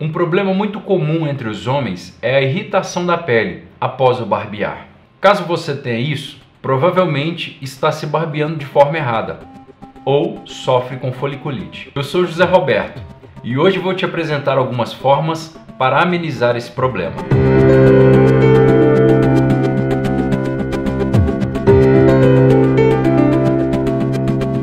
Um problema muito comum entre os homens é a irritação da pele após o barbear. Caso você tenha isso, provavelmente está se barbeando de forma errada ou sofre com foliculite. Eu sou José Roberto e hoje vou te apresentar algumas formas para amenizar esse problema.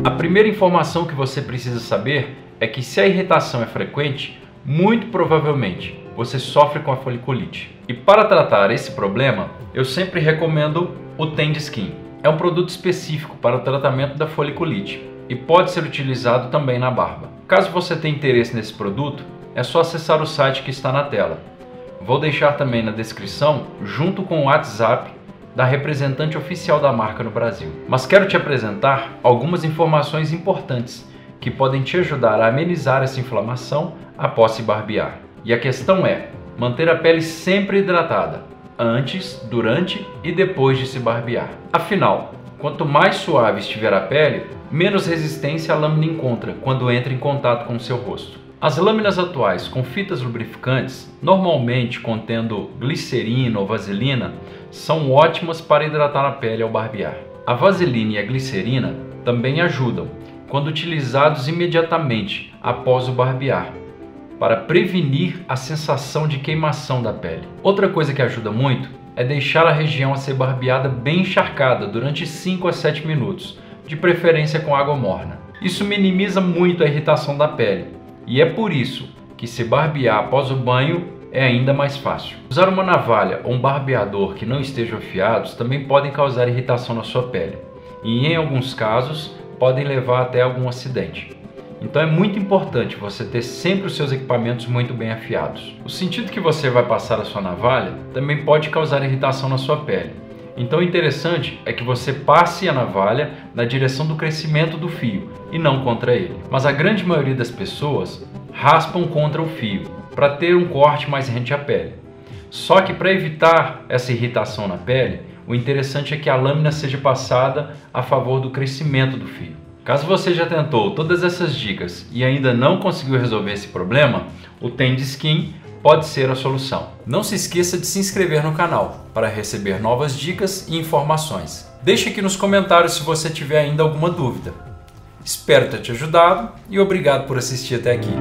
A primeira informação que você precisa saber é que se a irritação é frequente, muito provavelmente você sofre com a foliculite. E para tratar esse problema, eu sempre recomendo o Tend Skin. É um produto específico para o tratamento da foliculite e pode ser utilizado também na barba. Caso você tenha interesse nesse produto, é só acessar o site que está na tela. Vou deixar também na descrição, junto com o WhatsApp da representante oficial da marca no Brasil. Mas quero te apresentar algumas informações importantes que podem te ajudar a amenizar essa inflamação após se barbear. E a questão é manter a pele sempre hidratada, antes, durante e depois de se barbear. Afinal, quanto mais suave estiver a pele, menos resistência a lâmina encontra quando entra em contato com o seu rosto. As lâminas atuais com fitas lubrificantes, normalmente contendo glicerina ou vaselina, são ótimas para hidratar a pele ao barbear. A vaselina e a glicerina também ajudam, quando utilizados imediatamente após o barbear, para prevenir a sensação de queimação da pele. Outra coisa que ajuda muito é deixar a região a ser barbeada bem encharcada durante 5 a 7 minutos, de preferência com água morna. Isso minimiza muito a irritação da pele e é por isso que se barbear após o banho é ainda mais fácil. Usar uma navalha ou um barbeador que não estejam afiados também podem causar irritação na sua pele e, em alguns casos, podem levar até algum acidente. Então é muito importante você ter sempre os seus equipamentos muito bem afiados. O sentido que você vai passar a sua navalha também pode causar irritação na sua pele. Então o interessante é que você passe a navalha na direção do crescimento do fio e não contra ele. Mas a grande maioria das pessoas raspam contra o fio para ter um corte mais rente à pele. Só que para evitar essa irritação na pele, o interessante é que a lâmina seja passada a favor do crescimento do fio. Caso você já tentou todas essas dicas e ainda não conseguiu resolver esse problema, o Tend Skin pode ser a solução. Não se esqueça de se inscrever no canal para receber novas dicas e informações. Deixe aqui nos comentários se você tiver ainda alguma dúvida. Espero ter te ajudado e obrigado por assistir até aqui.